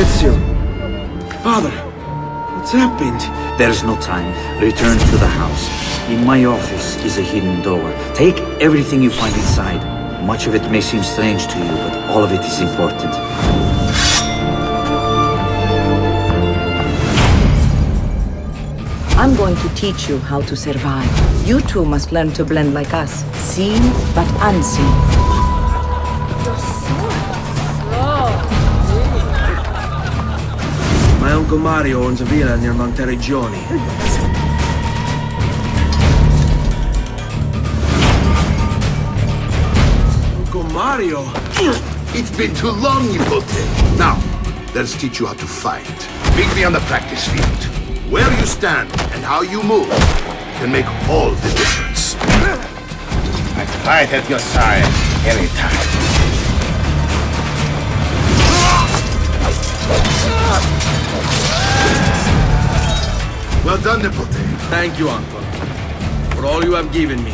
Ezio! Father! What's happened? There's no time. Return to the house. In my office is a hidden door. Take everything you find inside. Much of it may seem strange to you, but all of it is important. I'm going to teach you how to survive. You too must learn to blend like us. Seen, but unseen. Uncle Mario owns a villa near Monteriggioni. Uncle Mario? It's been too long, Nipote. Now, let's teach you how to fight. Meet me on the practice field. Where you stand and how you move can make all the difference. I fight at your side anytime. Well done, Nipote. Thank you, Uncle, for all you have given me.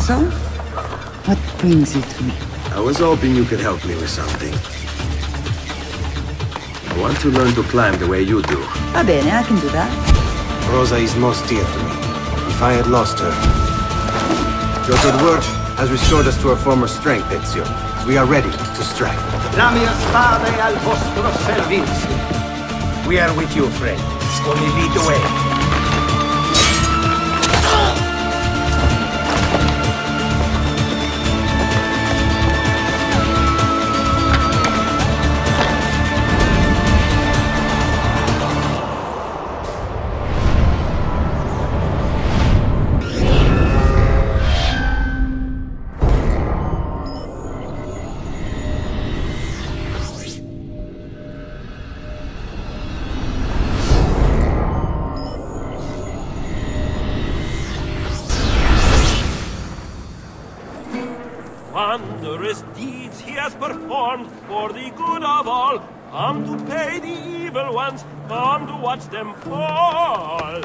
So, what brings you to me? I was hoping you could help me with something. I want to learn to climb the way you do. Va bene, I can do that. Rosa is most dear to me. If I had lost her... Your good work has restored us to our former strength, Ezio. We are ready to strike. La mia spada è al vostro servizio. We are with you, friend. Only lead the way. Wondrous deeds he has performed for the good of all. Come to pay the evil ones, come to watch them fall.